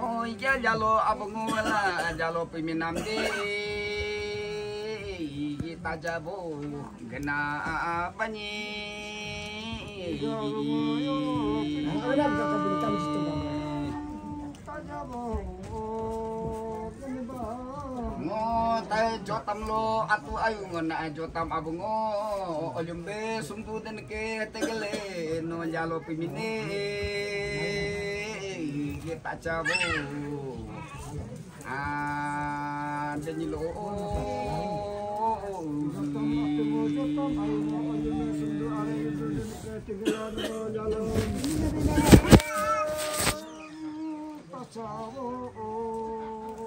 ngoy kya jalo abang ngola jalo piminam di kita jabo gena apa ni? Alam ka kabintang dito ba? ngo tay jotam lo atu ayu ngona jotam abang ngo. Olimbe sumbu den ke tegele no jalo pimine ah denyi lo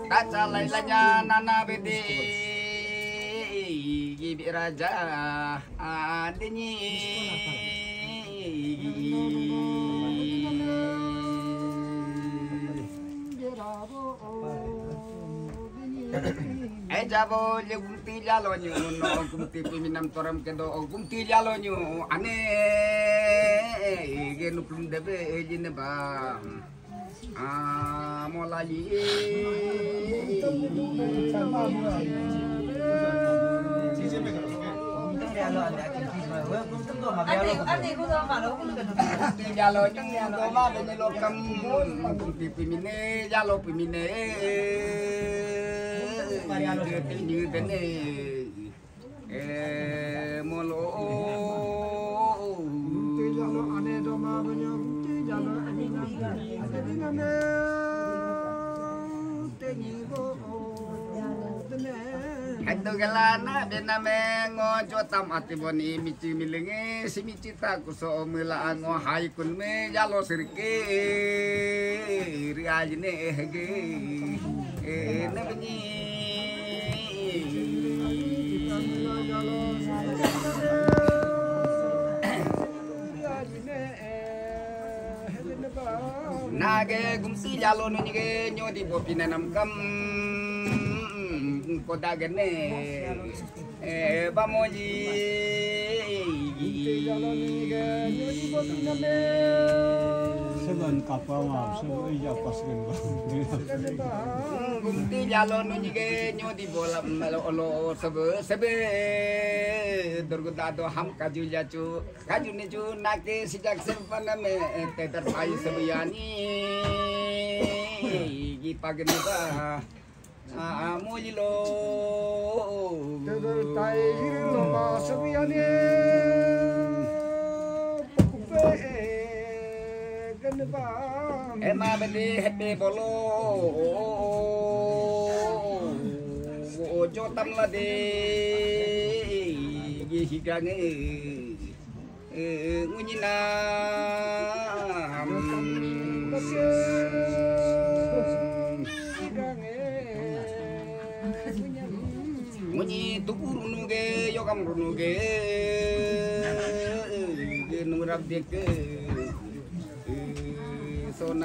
kaca lailanya nana gibi raja adinyi Eh jabo le gumti jalo nyu no gumti piminam toram kedo gumti jalo nyu ane ge nuplum debe jine ba ah molali gumti jalo nyu do ma be lo kam gumti pimine jalo pimine eh Ito galana bename ngo jotam ati boni mici milinge si mici ta kuso mila ngo hai kun me jalo sirke riaj ne hege e ne bni nage gumsi jalo no nyige nyodi bopina nam kam koda gene eh bamoji Seban kapal mah, seban iya pas kan gumti jalo no nyige nyodi bola melo olo sebe sebe. Durguda do ham kaju jacu kaju ne ju nake sijak sempana me te terpai sebiyani gi pagene ba ah mojilo Ema beli hebe bolo Ojo tam la de Gi higange Ngunyina Ngunyi tukuru nuge yokam runuge Numrab deke Sonam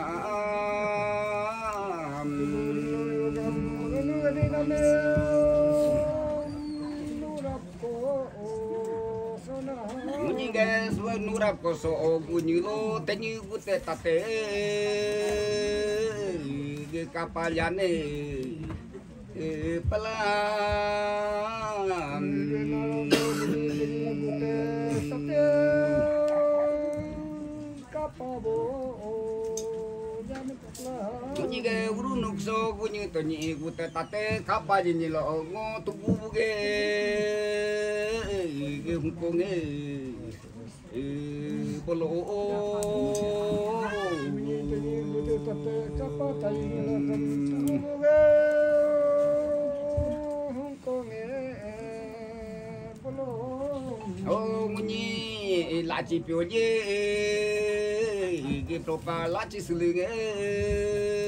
Ngunyi guys nurab koso bunyi lo tenyi gute tate Ge kapalyane pelan Bunyi ge urunuk so bunyi tenyi gute tate kapalini lo ngo tubu ge ge hungkonge bolo Oh munyi laci pioje ge topa laci selinge ge tipa gani Ahmed darha belana igalo apa abu tugu ge ge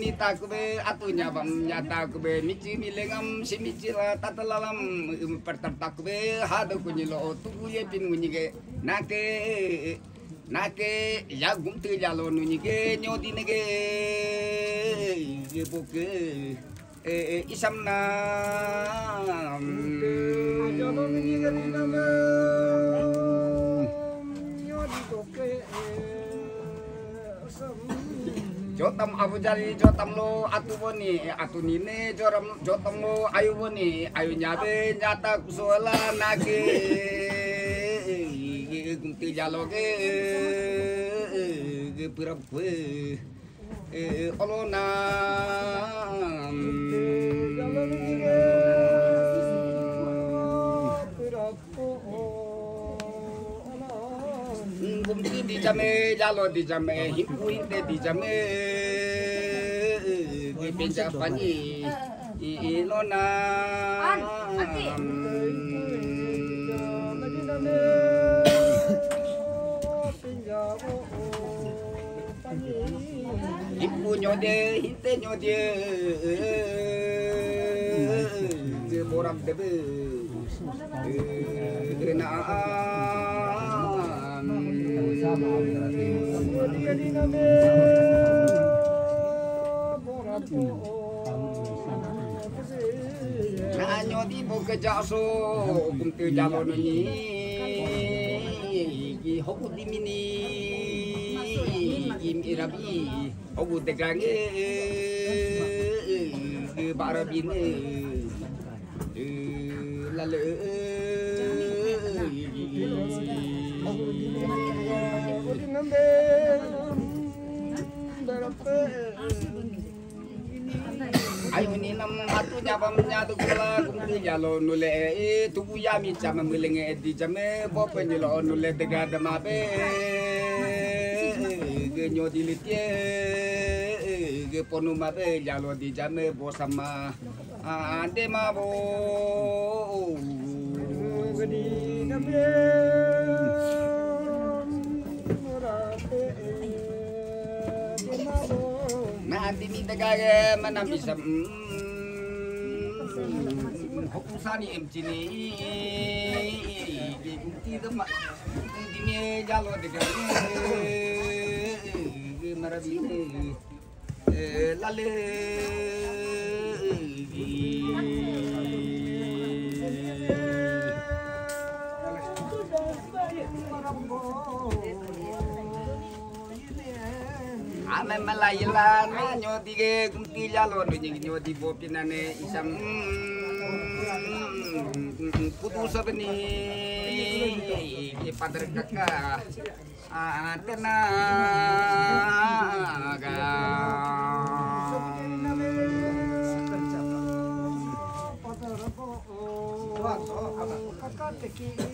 mita kube atunya bam nyata kube mici milengam si mici la tatalalam pertarta kube hado kunyilo tugu ye pin ngunyige nake nake ya gumte jalo nunyige nyodi nege ye boke e isam na Jotam abu jari jotam lo atu boni atu nine joram jotam lo ayu boni ayu nyabe nyata kusola nage gumti jalo ge pura kue olona gumti di jame jalo di jame. Himpu inte di jame ge penja pani ilona himpu nyode hinte nyode ge boram debe na Nanyo di tegange ge barabine lale Ayo ni nam atu nyabam nyatu kula kumti jalo nule e tuku yami chama mulenge di chame bope nyilo nule tega dama be. Ge nyo di litie ge ponu ma be jalo di chame bo sama ande ma bo. Nanti ni tegage mana bisa hokusani emcini bukti tema ini jalo tegage marabine lale Ame malayla na nyo dige kumti jalo no nying nyo di bopinane isam putu sabni ki padar kaka atena ga. Betul.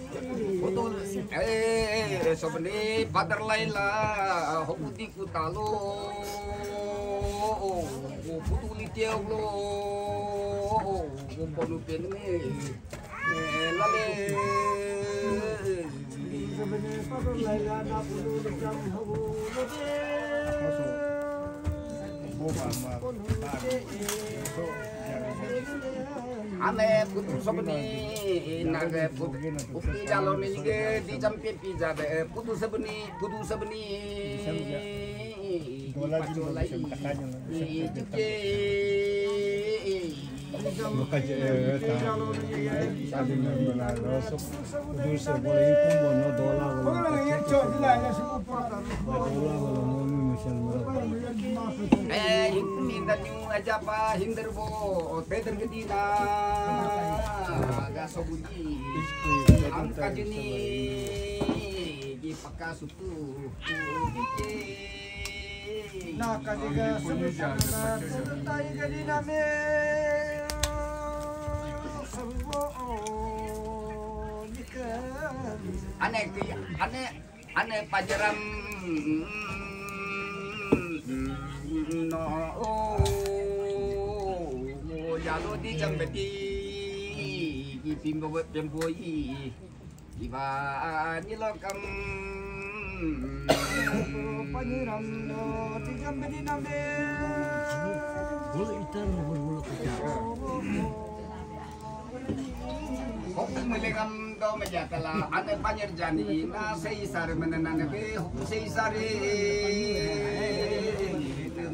Eh, sebenarnya Badar Laila, hokuti kutalo, putu litiau lo, ponu pene, lale. Ane putu sabni nage putu putu jalo ni ge di be putu sabni putu sabni Bola di bola bisa katanya lah. Ike Bukan je sabi na mala rosok. Udur se bola ikum bono dola. Eh hikmi danyu aja pa hinder bo teder gedina ga sobuji am kajuni di paka sutu Ike aneh ki aneh aneh pajaram no oh jalo di jambeti ki pimbo pemboi iba nilokam Bulu ikan bulu bulu kecak. Hukum melengam do majatala ane panjer jani na sei sare menenane be hukum sei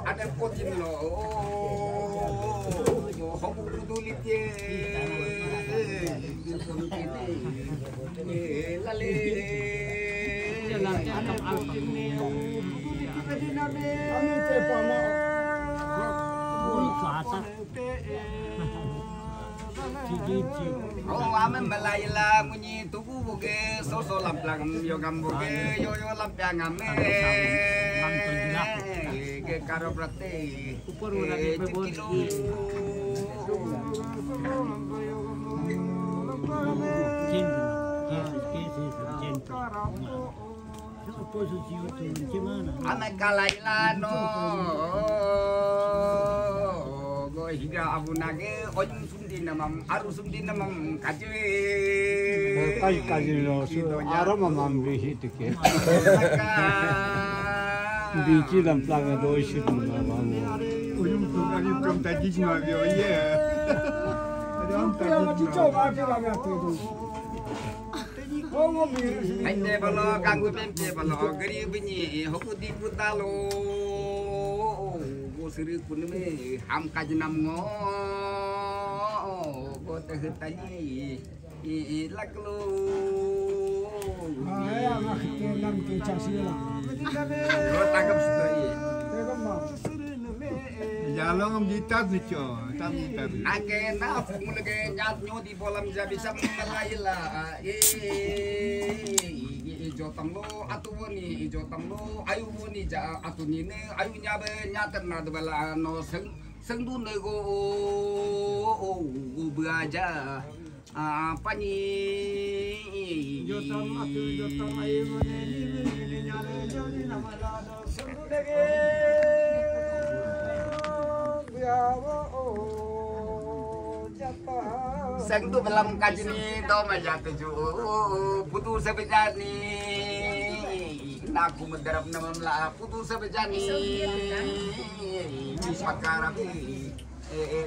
aja masa betul bola bola padang itu ada potin lo hukum peduli ye lale Kami tepa mo. Bulu suasa. Cici cici. Oh, ame melayla munyi tuku soso lamplang yo gambuge yo yo lampang ame. ke karo prate upur menane pun iki Anak kalaila no, gue hingga abu nage, ojo sundi namam, aru sundi namam, kaju. Kaju kaju no, aru mamam bihi tike. Бити там плага дойши на маму. Уйм тука ни ком тадич на вёе. Рам тадич на. Чо ва пе ва ва ту. Ainda balo kagu pempe balo garib putalo go kunme ham kajnam ngo go teh tani i laklo ayam akhir lam ke Go tangkap sudah jitat tam jitat. Ake nyo di bolam. E ijo tamlo atu woni ijo tamlo ayu woni ja atu ayu nyabe nyater na no seng seng du ne go o go beraja apa ni? Jotam atu jotam ayu mane ni ni nyale joni nama lado sunu dege. Biawo oh japa. Sang tu dalam kaji ni do maja tuju putu sebejani naku mendarap nama putu sebejani pakarapi eh.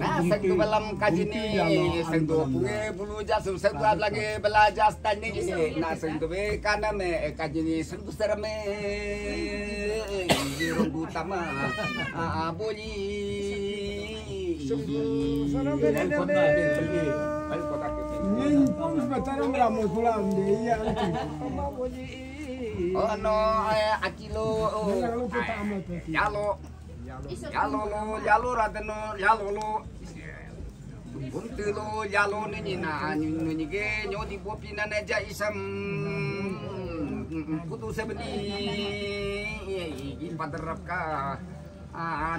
Nah, sang tu dalam kaji ni sang tu punge bulu jasum sang tu lagi belajar tani ni nah sang tu be kana me kaji ni sang tu serame rumbu tama ah boli Sarang ya. Apa boleh? Oh no, eh, akilo, oh, Yalo eh, yalo, yalo lo, yalo radeno, yalo lo, buntu lo, yalo ni na, ni ni ge, nyodi bopi na na ja isam, sebeni, ipadarap ka, ah,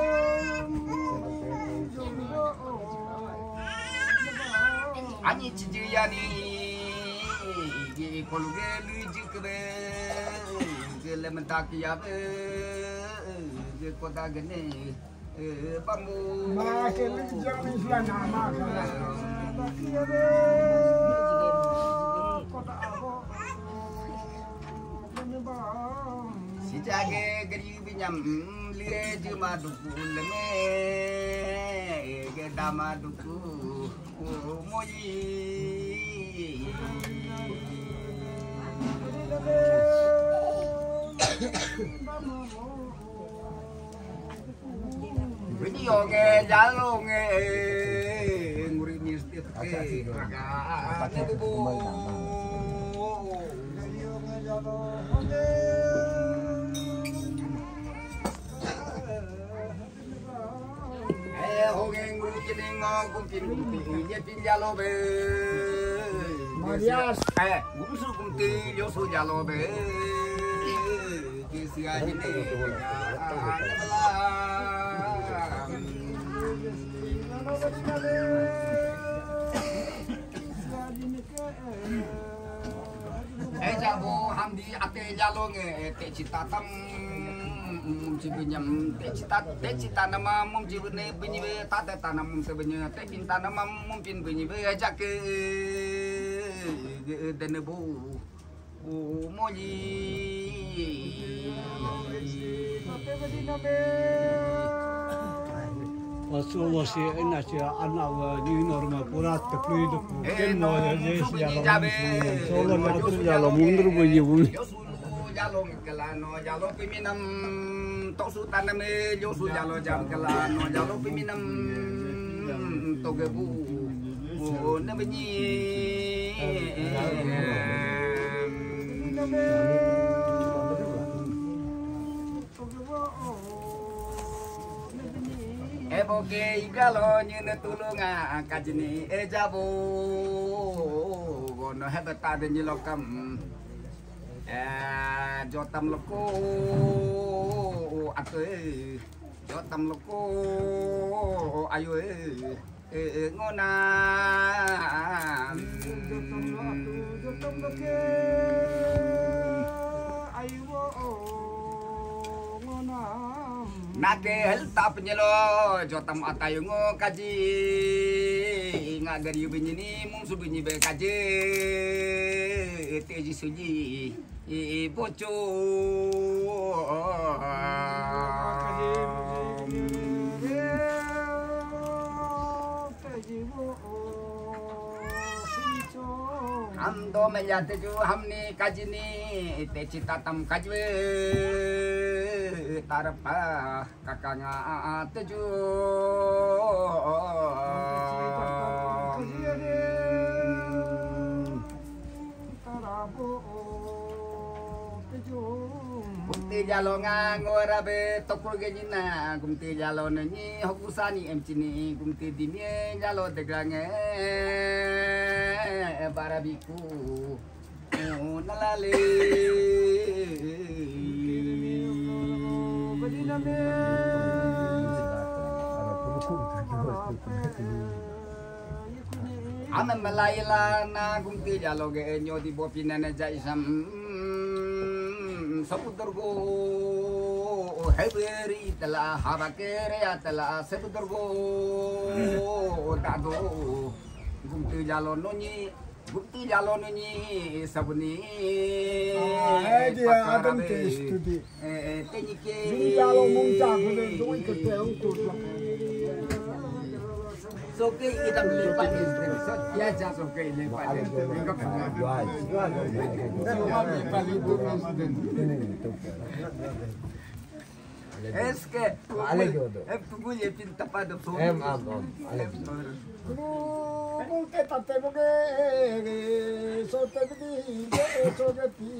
kapan sih ani cijiyani ge koluge luji kebe ge lementaki ya be. Ge kota gene bambu Makin jangan Islam nama Kota apa? Menyebab Sijage gari binyam liye juma duku leme ge dama duku moyi Ini oke jalung eh nguri mistit ke bubu. Eh hoge nguri kini ngogum kin kumti ye tin jalo be. Marias. Eh gum su kumti yo su jalo be. Kisi aji ne. Eh jabo hamdi ate jalo nge te cita tam mum ci binyam te cita te cita nama mum ci bene binyi be ta te tanam mum se te nama mum pin binyi be aja ke dene bu bu wasi ena si ana wa ni norma purat te fluido Eh, no, mo ya je musuh si bunyi ya jabe. Solo na tu Musuh ya lo jabe. mundur jalo kelano jalo piminam. Tok su taname yo su jalo jam kelano. Jalo piminam. Toge bu bu ne benyi Eboke igalo nyene tulunga kajini ejabu gono hebeta de nyilokam eh jotam loko ate jotam loko ayo eh ngona Nake helta penyelo jotam atayungo kaji. Ngagari binyi ni mungsu binyi be kaji teji suji i boco Ando melihat ju hamni kajini te citatam kajwe tarpa kakanga teju Kumti jalo ngangora be tokul genina kumti jalo nani hokusani emcini kumti dimye jalo tegrange barabiku. Nalale Ame melaila na kumti jalo ge nyo di bopina na jaisam samudurgo. Heberi tala habakere atala samudurgo dado kumti jalo nonyi kumti jalo nonyi sabuni dia adam ke studi. eh tenike Jadi kalau mungca kena tu ikut dia untuk so ke kita lipat ni so dia so ke lipat Es que eh ye pinta pada so em am के तत्ते बुगे सोते बुगी सोते पी